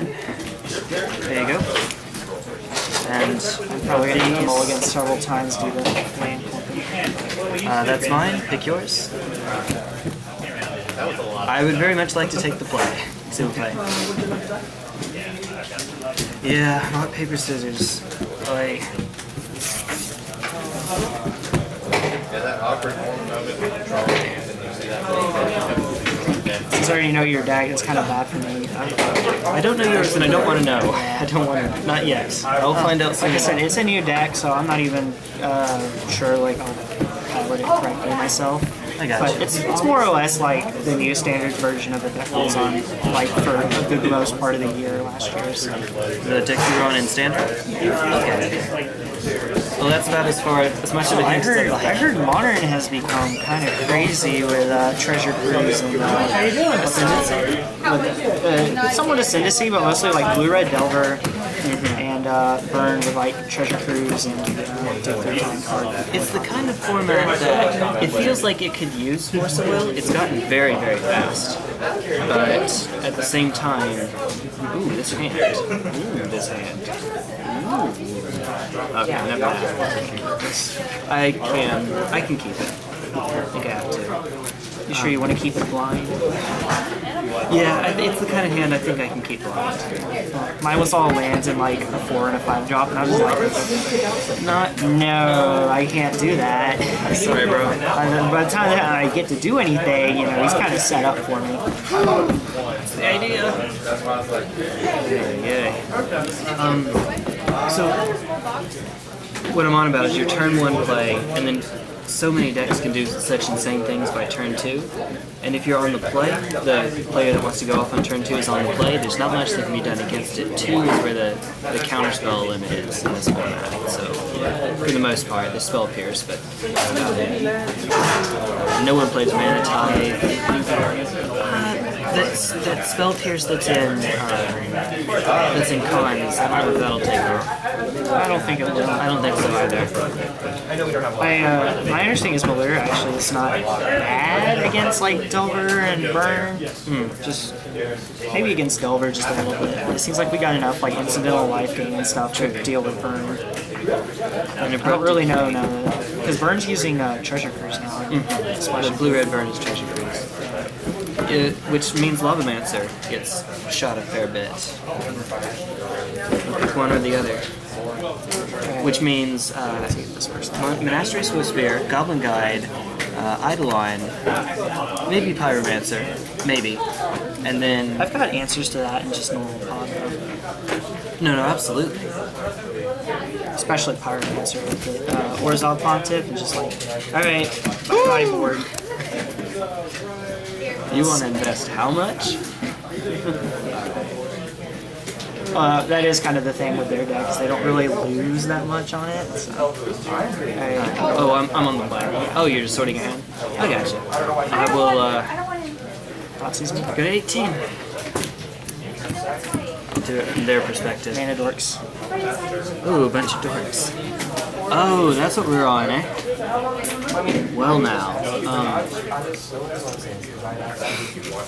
There you go. And I'm probably going to mulligan several times due to clumping. uh, that's mine. Pick yours. I would very much like to take the play. S'il vous plaît. Yeah, rock, paper, scissors. Play. Yeah, that awkward moment of it when you draw your hand and you see that Since I already know your deck, it's kind of bad for me. I don't know yours and I don't want to know. I don't want to. Not yet. I'll find out soon. Like I said, it's a new deck, so I'm not even uh, sure like I'll pilot it correctly myself. I got But you. it's it's more or less like the new standard version of the deck that was on like for the most part of the year last year. So. The deck you were on in standard? Okay. Well, that's about as far as much of a hint as heard I'd like. I heard modern has become kind of crazy with uh, treasure cruise and uh, how you doing? Ascendancy. With, uh, somewhat ascendancy, but mostly like blue red delver and uh, burn with like treasure cruise and uh, take their time card. It's the kind of format that it feels like it could use Force of Will. It's gotten very, very fast. But at the same time, ooh, this hand. Ooh, this hand. Ooh. Okay, never mind. I can, I can keep it. I think I have to. You sure you want to keep it blind? Yeah, it's the kind of hand I think I can keep blind. Mine was all lands in like a four and a five drop, and I was like, Not. no, I can't do that. Sorry, bro. And by the time I get to do anything, you know, he's kind of set up for me. That's the idea. Yeah, yeah. Um, so what I'm on about is your turn one play, and then so many decks can do such insane things by turn two. And if you're on the play, the player that wants to go off on turn two is on the play. There's not much that can be done against it. Two is where the the counterspell limit is in this format. So for the most part, the spell pierce, but that's. No one plays mana tithe. That's that spell pierce that's in uh, that's in cons. I don't know if that'll take off. I don't think it will. I don't think so either. I know we don't have. My uh, my understanding is Melira actually is not bad against like Delver and Burn. Just maybe against Delver just a little bit. It seems like we got enough like incidental life gain and stuff to deal with Burn. And I don't really know no because Burn's using uh, Treasure Cruise now. The blue red burn is treasure cruise. It, which means Lavamancer gets shot a fair bit. Pick one or the other. Which means uh, Mon- Monastery Swiftspear, Goblin Guide, uh, Eidolon, maybe Pyromancer, maybe. And then. I've got answers to that in just normal pod. No, no, absolutely. Especially Pyromancer with the uh, Orzhov Pontiff and just like, alright, my board. You want to invest how much? Uh, that is kind of the thing with their decks. they don't really lose that much on it. So. Alright. Oh, I'm, I'm on the play. Oh, you're just sorting your hand? I gotcha. I will uh, Thoughtseize me. go to 18. Do it from their perspective. Mana dorks. Ooh, a bunch of dorks. Oh, that's what we're on, eh? Well now, um,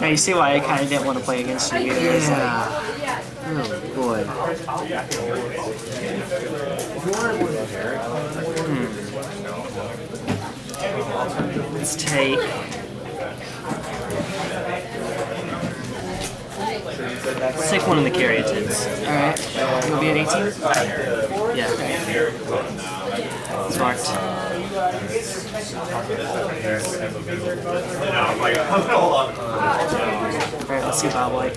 Now you see why I kind of didn't want to play against you either. Yeah. Oh boy. Hmm. Let's take. Take one of the caryatids. Alright, you'll be at 18? Yeah. Smart. Alright, let's see Bob White.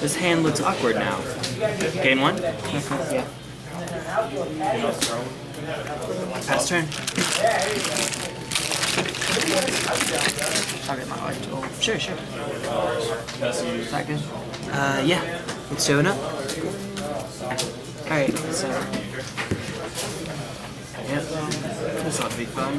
This hand looks awkward now. Gain one. yeah. Pass turn. I'll get my life tool. Sure, sure. Is that good? Uh, yeah. It's showing up. Alright, so Yep. This ought to be fun.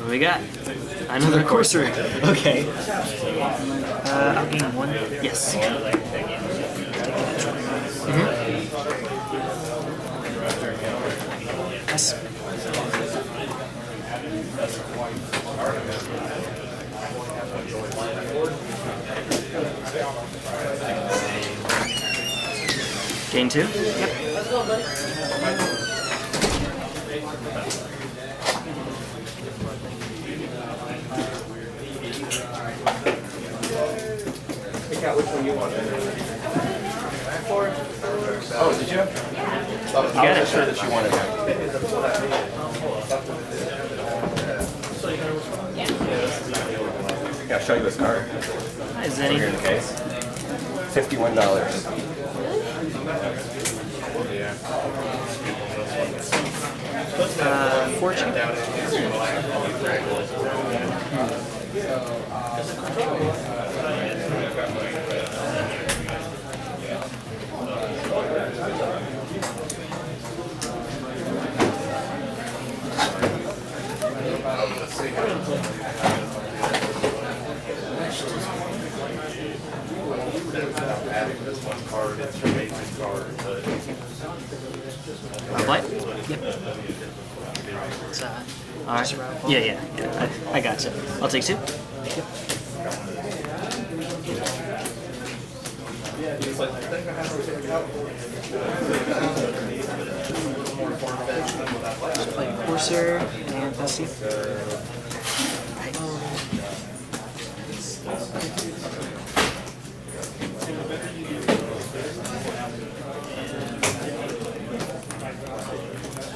What do we got? Another courser. Okay. Uh I'll gain one. Yes. Yes. Gain two. Yep. Oh, did you? I got it. wasn't sure that you wanted that. Yeah, I'll show you this card. Hi, Zenny. Here in the case. Fifty-one dollars. Uh fortune. Uh, what? Yep. Uh, All right. Yeah, yeah, yeah. I, I gotcha. I'll take two. just play Courser and Bessie.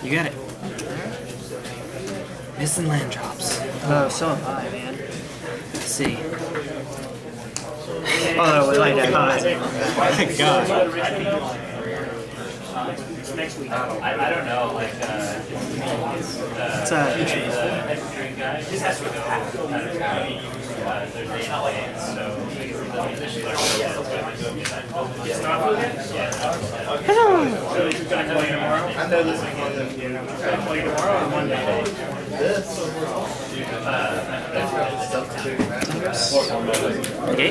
You got it. Missing land drops. Oh, so am I, man. Let's see. Oh, we like that. My God. I, I don't know, like, uh, It's uh, this has to go out of county, uh, there's eight lanes, so. It's not food yet? Yeah. So he's gonna call you tomorrow? I know this is one of them. Gonna call tomorrow or Monday? Okay.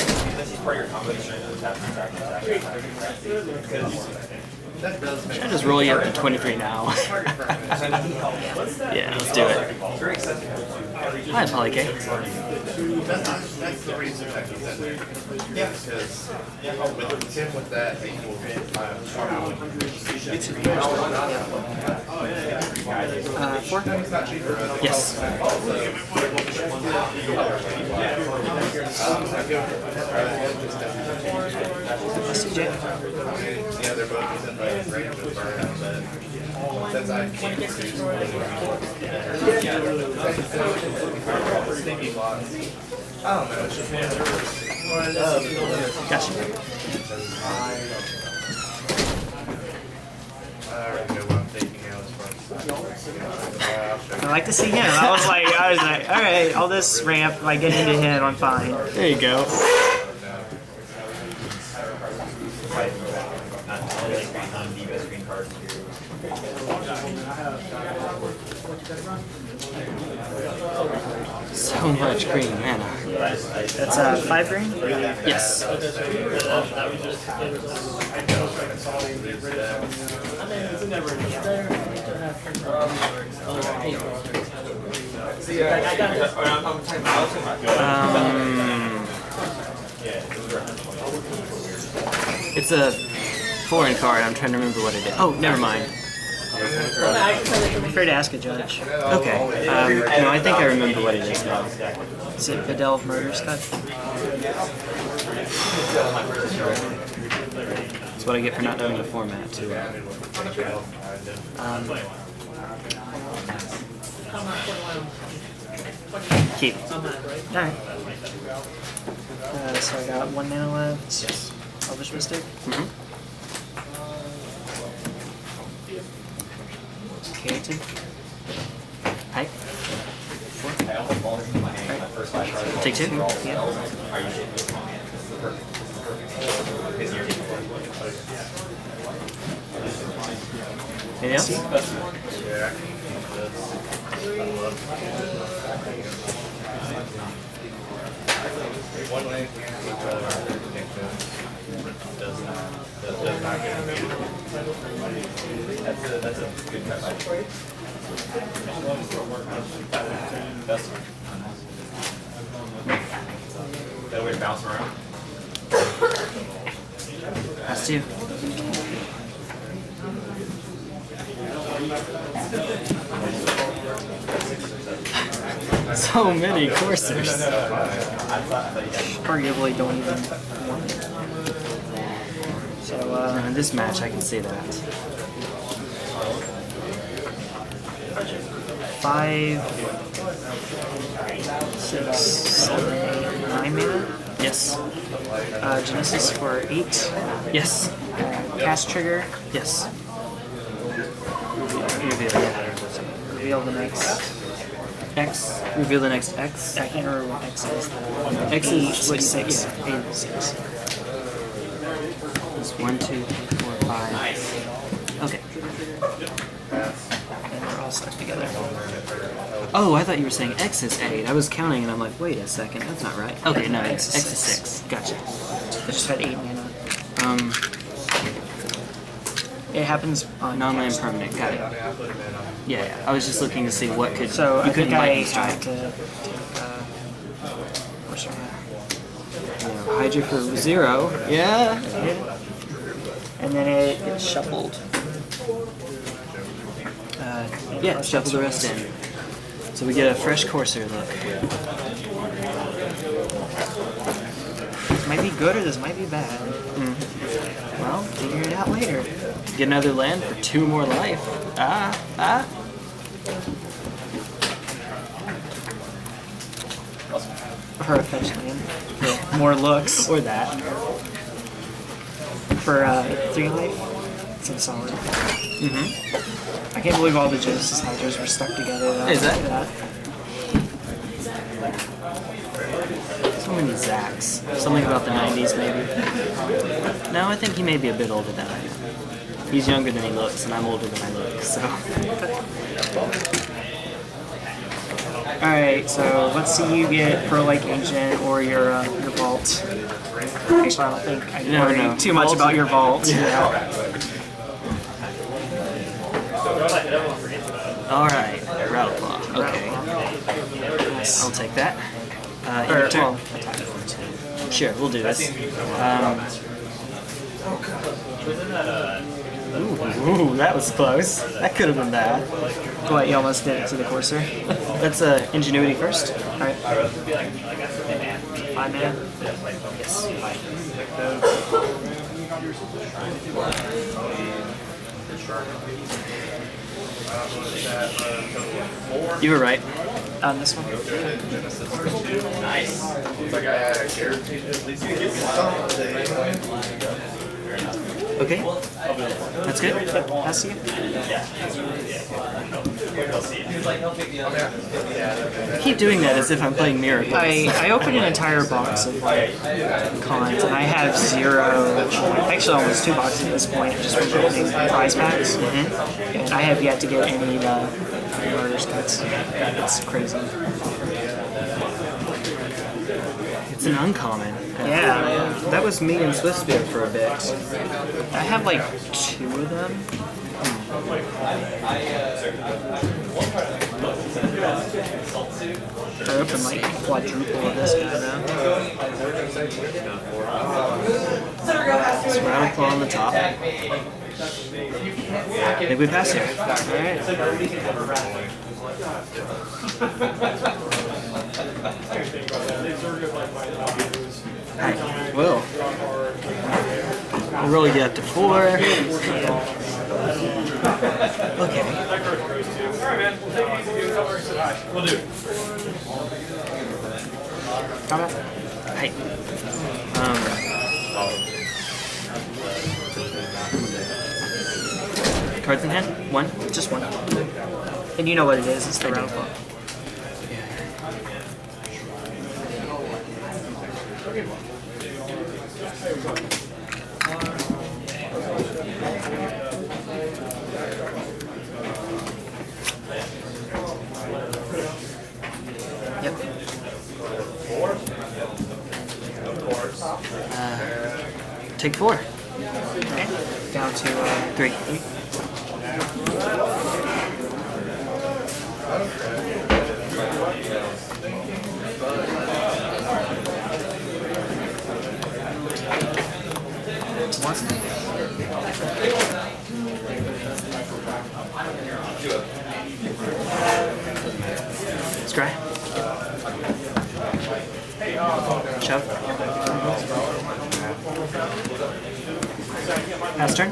This is part of your just roll you up to 23 now? yeah, let's do it. Very sensitive to every. Hi, Polly K. That's, that's the reason I put that there. Yeah. Because, with Tim with that equal, uh, Uh, four. Yes. Let's. Yeah, they're both within the range of burnout, but one, box. I don't know, one. I like to see him. I was like, I was like, all right, all this ramp, like get into him, I'm fine. There you go. So much green mana. That's uh, five green. Yes. Um, it's a foreign card. I'm trying to remember what it is. Oh, never mind. I'm afraid to ask a judge. Okay. Um, no, I think I remember what it is now. Is it Vidal of Murderous Cut? That's what I get for not knowing the format, too. Um, keep. Alright. Uh, so I got one mana left. Elvish Mystic. Chaotic. Hi. Take two? Yeah. Anything else? One lane, which uh, does not, does does not get. That's a, that's a good cut. That way it bounce around. That's two. So many coursers. Arguably don't even. So, uh, in this match, I can see that. five, six, seven, eight, nine mana. Yes. Uh, Genesis for eight. Yes. Cast trigger. Yes. Reveal, yeah. Reveal the next. X. Reveal the next X. I can't remember what X is. X is six, you- eight, six. One, two, three, four, five. Okay. And we're all stuck together. Oh, I thought you were saying X is eight. I was counting and I'm like, wait a second, that's not right. Okay, no, X, X is six. Gotcha. I just had eight mana. Um, It happens on non-land permanent. Got it. Yeah, yeah. I was just looking to see what could. So you I couldn't I lightning to take, uh, what's your Yeah, Hydra for zero. Yeah. And then it gets shuffled. Uh, yeah, shuffle the rest in. So we get a fresh Courser look. This might be good or this might be bad. Well, figure it out later. Get another land for two more life. Ah, ah. Her fetch land. More looks. Or that. For uh, three life. Seems solid. Mm-hmm. I can't believe all the Genesis Hydras were stuck together. Though. Is that- Look at So many Zacks. Something about the 90s, maybe. No, I think he may be a bit older than I am. He's younger than he looks, and I'm older than I look, so. Alright, so let's see you get Pearl Lake Ancient or your uh, your vault. Actually, I don't think I No, worry no. too much Vault- about your vault. Alright, Rattleclaw. Okay. I'll take that. Uh, Or, turn. well, attack for two. Sure, we'll do this. Um, ooh, ooh, that was close. That could have been bad. What, you almost did it to the Courser? That's uh, ingenuity first. Alright. Five mana? Yes. You were right. On this one. Nice. Looks like I at least Okay. That's good. That's you. Keep doing that as if I'm playing Miracles. I, I opened an entire box of like cons and I have zero, actually almost two boxes at this point, just from opening prize packs. And I have yet to get any uh, Murderous Cuts. It's crazy. It's an uncommon. Yeah, That was me and Swiftspear for a bit. I have like two of them. Hmm. I opened like quadruple of this guy though. Claw on the top. I think we pass here. Alright. I will. I really got to four. Okay. We'll do. Come on. Hey. Um. Cards in hand? One? Just one. And you know what it is, it's the round clock. Uh, take four. Okay. Down to uh, Three. Scry. Shove. Pass turn.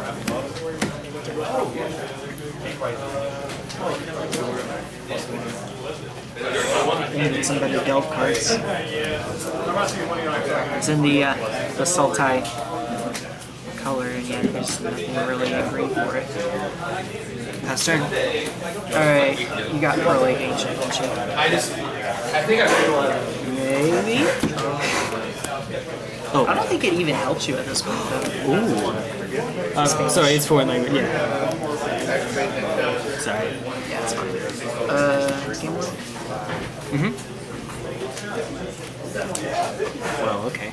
and somebody delve cards. It's in the uh, the Sultai and yeah, there's nothing really for it. Pass turn. Alright, you got Pearly Ancient, don't you? I just, I think I Maybe? Oh. I don't think it even helps you at this point, though. Ooh. Uh, sorry, it's foreign language. Yeah. Sorry. Yeah, it's fine. Uh, game one? Mm-hmm. Well, okay.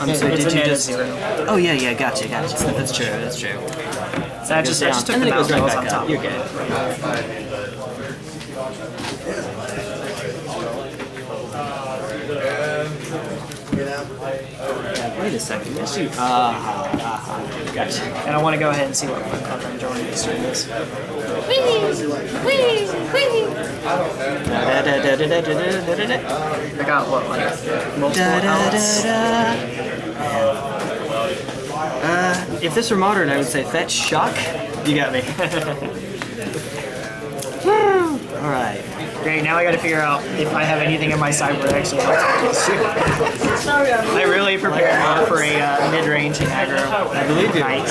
Um, so did you just? Oh yeah, yeah, gotcha, gotcha. That's true. That's true. So I just, I just took and the mouse right back up. You're good. Wait a second. Yes, you. Ah, Uh, uh, gotcha. And I want to go ahead and see what my friend Jordan is doing this. I got what, like, multiple outlets? If this were modern, I would say fetch shock. You got me. All right. Great, now I gotta figure out if I have anything in my sideboard actually helps me this I really prepared well for a uh, mid-range aggro. I believe you. Knight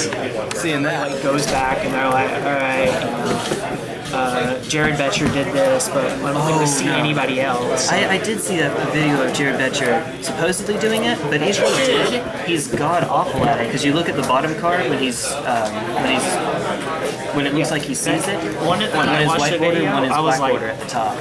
Seeing that. like goes back and they're like, alright, uh, Jared Boettcher did this, but I don't think we Oh, see no. anybody else. I, I did see a, a video of Jared Boettcher supposedly doing it, but he's really did. He's god awful at it because you look at the bottom card when he's um, when he's when it looks like he sees it. One, when One I is watched the white border, video, one is I was black like, at the top.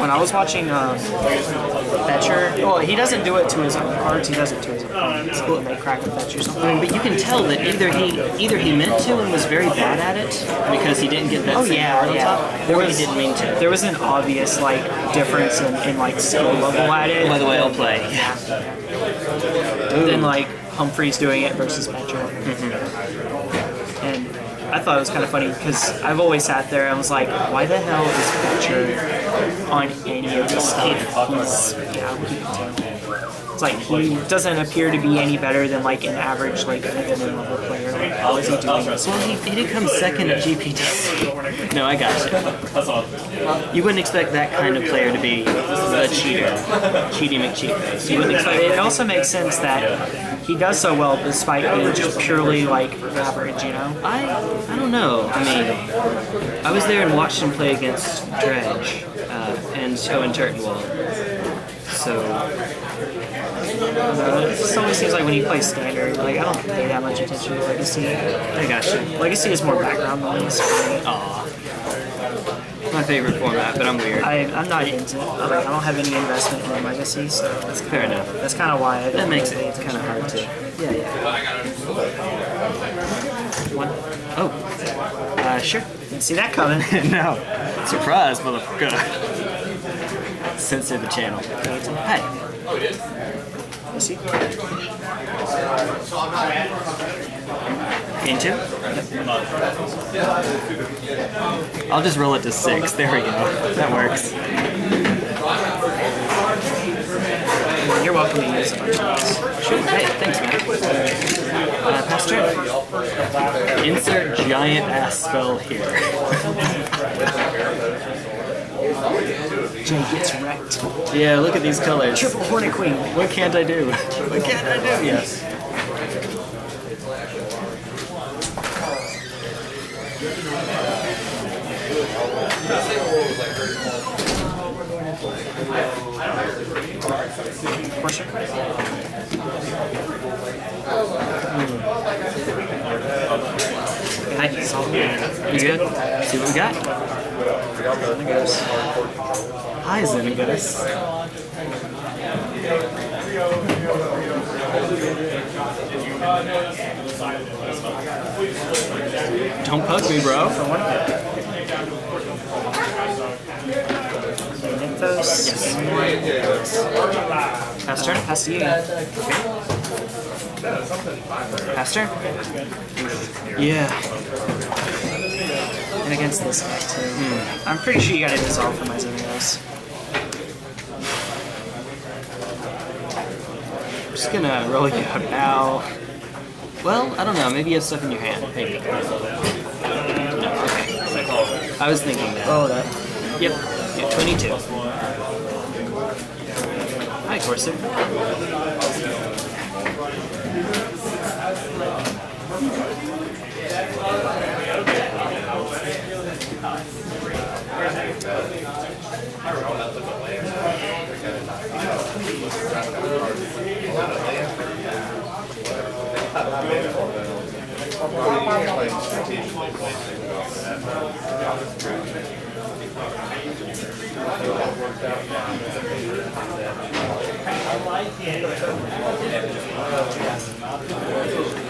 when I was watching um, Boettcher, well, he doesn't do it to his own cards, he does it to his opponents. When they crack a Fetch or something. But you can tell that either he either he meant to and was very bad at it because he didn't get that Oh same yeah, card on yeah. top, There or was he didn't mean to. There was an obvious like difference in, in like skill level at it. By the way, I'll play. Than like Humphreys doing it versus Boettcher. And I thought it was kind of funny because I've always sat there and was like, why the hell is Boettcher on any of this stuff? Like he doesn't appear to be any better than like an average like beginning level player. Like, how is he doing this? Well, he, he did come second at GPTC. No, I got you. You wouldn't expect that kind of player to be the cheater, Cheaty McCheat. You wouldn't expect it also makes sense that he does so well despite being just purely like average, you know? I I don't know. I mean, I was there and watched him play against Dredge uh, and Owen Turtenwald. So Uh, It always seems like when he plays standard, like I don't pay that much attention to Legacy. I got you. Legacy is more background noise. Aw, my favorite format, but I'm weird. I, I'm not into it. Like, I don't have any investment in Legacy, so that's, Fair enough. that's kind of why I That makes it kind of hard to. Yeah, yeah. One. Oh, uh, sure. Didn't see that coming. no. Surprise, motherfucker. Censor the channel. Hey. You see? Game two? I'll just roll it to six. There we go. That works. You're welcome to use a bunch of these. Hey, thanks, man. Uh, pass. Insert giant ass spell here. Jay gets wrecked. yeah, look at these colors. Triple Hornet Queen. What can't I do? What can't I do? Yes. Portia. Hmm. Hi, solid. You good? See what we got? Hi, Xenagos. Don't poke me, bro. Nykthos. Pass turn. Pass to you. Pass turn. Yeah. And against this guy too. Hmm. I'm pretty sure you got to dissolve for my Xenos. I'm just gonna roll you out now. Well, I don't know. Maybe you have stuff in your hand. Maybe. No, okay. I was thinking that. Oh, that. Yep. Yeah, 22. Hi, Courser. I like it.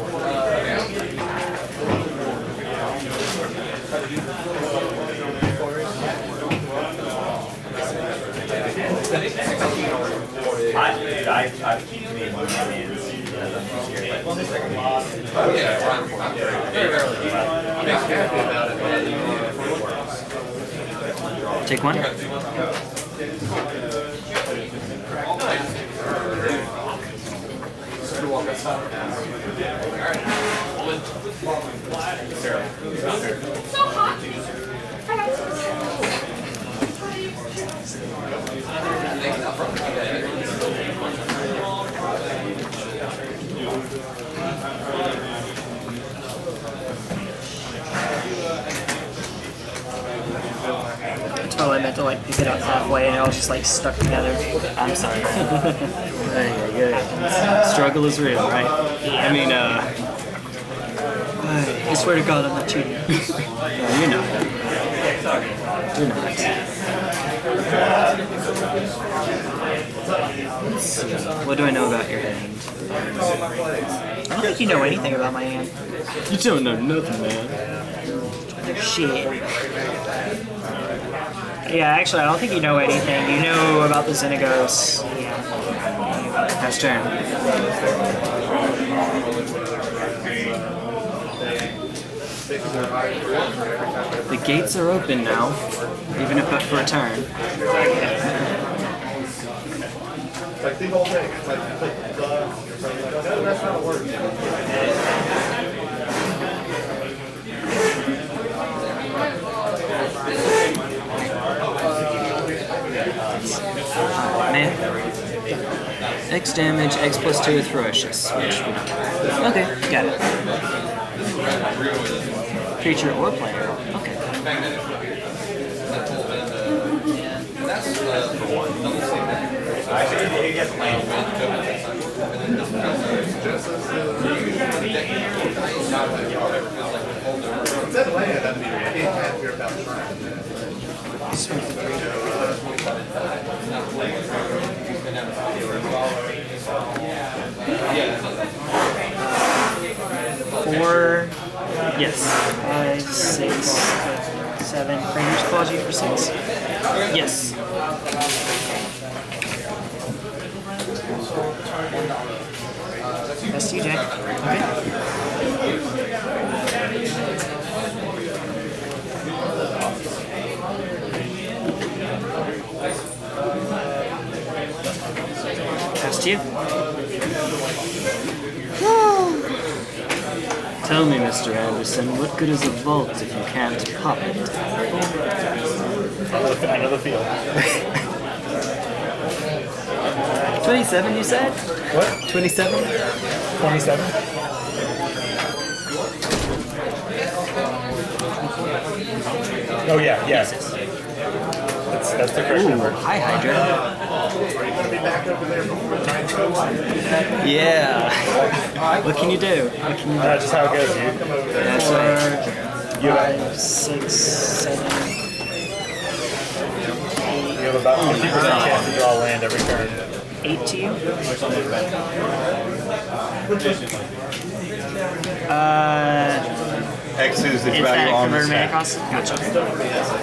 how to keep me in my hands Take one. It's so hot. Thank you. Oh, I meant to like pick it up halfway and it was just like stuck together. I'm sorry. there yeah, yeah. Struggle is real, right? I mean, uh, I swear to God, I'm not cheating. no, you're not. You're not. What do I know about your hand? I don't think you know anything about my hand. You don't know nothing, man. Shit. Yeah, actually, I don't think you know anything. You know about the Xenagos. Yeah. Pass turn. The gates are open now, even if but for a turn. Like the whole thing. It's like, it's like the, no, that's not a word. Man. X damage, X plus 2 with ferocious. Which. Okay, got it. Creature or player. Okay. Four. Yes. Five, six, seven. Rangers you for six. Yes. That's TJ. Okay. Pass to you. Tell me, Mr. Anderson, what good is a vault if you can't pop it? I know the feel. 27, you said? What? 27? 27? Oh yeah, yeah. That's, that's the correct Ooh, number. hi, Hydra. Yeah. what can you do? What can you do? That's just how it goes, dude. You have, Five, six, seven. you have about 50% chance to draw land every turn. Eight to you. Uh, X is the it's value on the stack. cost. Gotcha.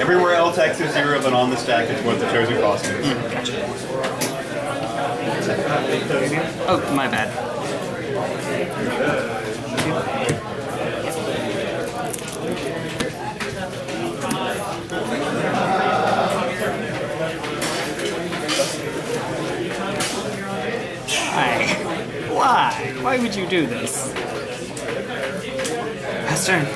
Everywhere else X is zero, but on the stack it's what the chosen cost is. Oh, my bad. Why? Why would you do this? Pass turn. Okay.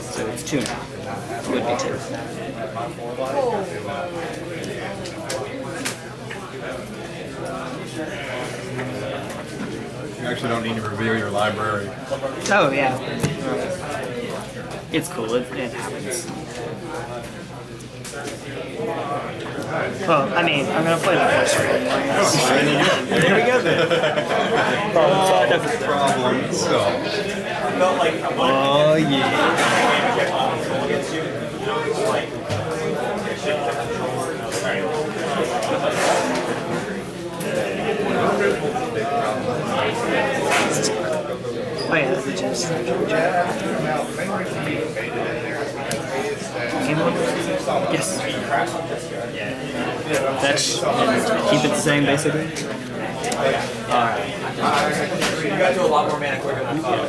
So it's two now. It Would be two. You actually don't need to reveal your library. Oh yeah. It's cool. It, it happens. Well, I mean, I'm gonna play that first round. There we go then. Problem solved. Oh yeah. Oh yeah, that's the chest. Yes. That's keep it the same, basically. Alright. You to do a lot more mana quicker than I thought.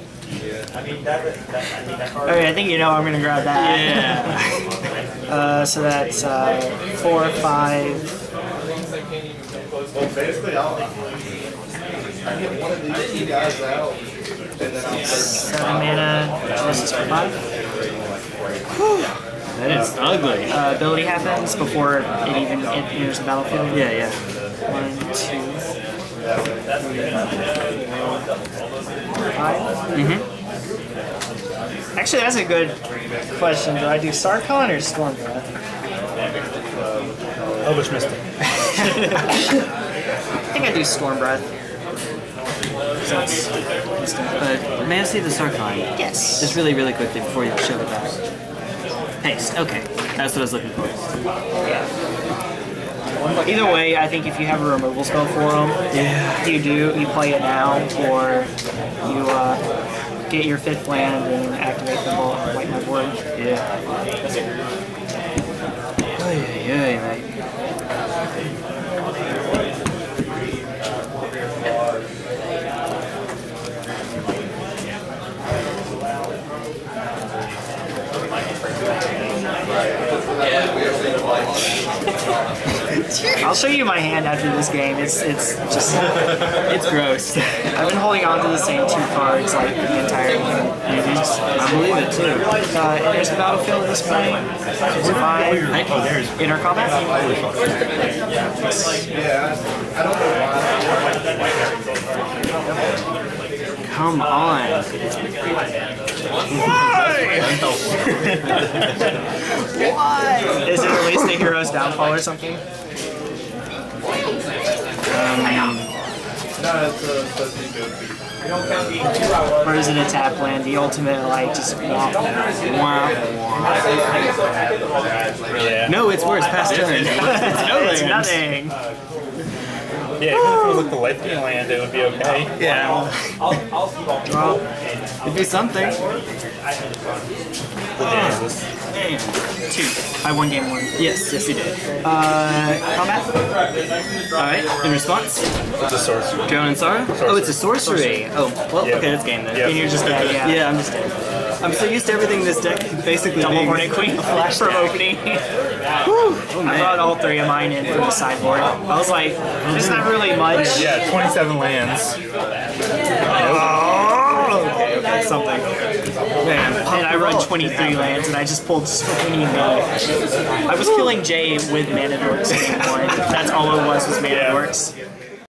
mean, that, that, I mean, that card. Okay, I think you know I'm gonna grab that. Yeah. uh, so that's uh, four, five. Well, basically, I'll, I get one of these two guys out, and then I'll. Seven mana, this for five. that is ugly. Uh, ability happens before it even enters the battlefield. Yeah, yeah. One, two, five. Mm-hmm. Actually, that's a good question. Do I do Sarkhan or Stormbreath? Elvish Mystic. I think I do Stormbreath. So it's instant. But may I see the Sarkhan? Yes. Just really, really quickly before you shove it back. Paste. Okay. That's what I was looking for. Either way, I think if you have a removal spell for them, Yeah. you do, you play it now, or you uh, get your fifth land and activate the ball and wipe my board. Yeah. Oh, yeah, yeah, mate. I'll show you my hand after this game. It's it's just It's gross. I've been holding on to the same two cards like the entire game. I believe it too. Uh, enters the battlefield at this point. Survive. Inner combat. Yeah. Come on. Is it released a hero's downfall or something? No, it's uh, supposed to. Or is it a tap land? The ultimate like just womp. No, it's worse. Past turn. it's no It's lands. nothing. Yeah, even if it was like the life land, it would be okay. Yeah. Draw. It'd be something. Two. I won game one. Yes, yes, you did. Uh, combat. Alright, in response, It's a sorcerer. Drown in Sorrow? Oh, it's a sorcery. Oh, well, Yeah. okay, that's game then. Yeah. And you're just dead, yeah. Yeah, I'm just dead. I'm so used to everything this deck basically Double being Hornet Queen flash from opening. Oh, I brought all three of mine in from the sideboard. I was like, there's not really much. Yeah, 27 lands. Okay, okay, that's something. Man, and I run 23 lands and I just pulled so many. I was killing Jay with mana dorks game one. That's all it was was mana dorks.